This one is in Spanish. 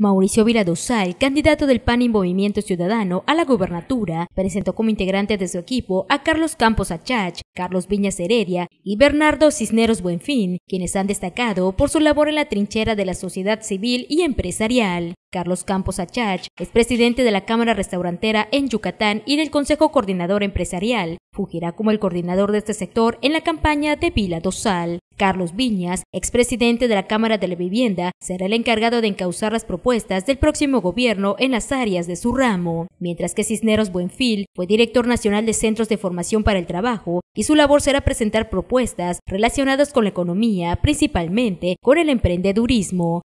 Mauricio Viladosal, candidato del PAN y Movimiento Ciudadano a la gubernatura, presentó como integrante de su equipo a Carlos Campos Achach, Carlos Viñas Heredia y Bernardo Cisneros Buenfín, quienes han destacado por su labor en la trinchera de la sociedad civil y empresarial. Carlos Campos Achach es presidente de la Cámara Restaurantera en Yucatán y del Consejo Coordinador Empresarial. Fugirá como el coordinador de este sector en la campaña de Vila Dosal. Carlos Viñas, expresidente de la Cámara de la Vivienda, será el encargado de encauzar las propuestas del próximo gobierno en las áreas de su ramo, mientras que Cisneros Buenfil fue director nacional de Centros de Formación para el Trabajo y su labor será presentar propuestas relacionadas con la economía, principalmente con el emprendedurismo.